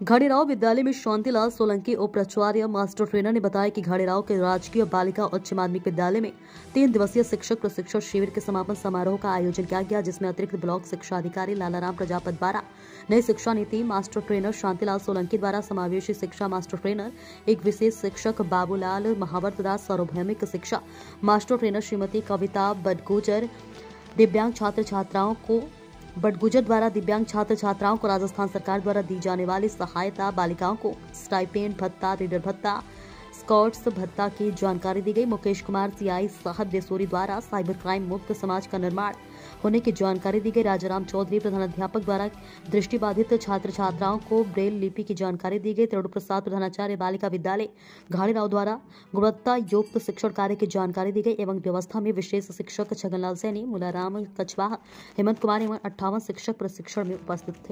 घाड़ीराव विद्यालय में शांतिलाल सोलंकी उप प्राचार्य मास्टर ट्रेनर ने बताया कि घाड़ीराव के राजकीय बालिका उच्च माध्यमिक विद्यालय में तीन दिवसीय शिक्षक प्रशिक्षण शिविर के समापन समारोह का आयोजन किया गया, जिसमें अतिरिक्त ब्लॉक शिक्षा अधिकारी लालाराम प्रजापत द्वारा नई शिक्षा नीति मास्टर ट्रेनर शांतिलाल सोलंकी द्वारा समावेशी शिक्षा मास्टर ट्रेनर, एक विशेष शिक्षक बाबूलाल महावर्त दास सार्वभौमिक शिक्षा मास्टर ट्रेनर श्रीमती कविता बडगुजर दिव्यांग छात्र छात्राओं को बटगुजर द्वारा दिव्यांग छात्र छात्राओं को राजस्थान सरकार द्वारा दी जाने वाली सहायता बालिकाओं को स्टाइपेंड भत्ता, रीडर भत्ता स्कॉट्स भत्ता की जानकारी दी गई। मुकेश कुमार, सीआई साहब देसोरी द्वारा साइबर क्राइम मुक्त समाज का निर्माण होने की जानकारी दी गई। राजाराम चौधरी प्रधानाध्यापक द्वारा दृष्टिबाधित छात्र छात्राओं को ब्रेल लिपि की जानकारी दी गई। तरुण प्रसाद, प्रधानाचार्य, बालिका विद्यालय घाड़ीराव द्वारा गुणवत्ता युक्त शिक्षण कार्य की जानकारी दी गई एवं व्यवस्था में विशेष शिक्षक छगनलाल सैनी, मुलाराम कछवाहा, हेमंत कुमार एवं अट्ठावन शिक्षक प्रशिक्षण में उपस्थित थे।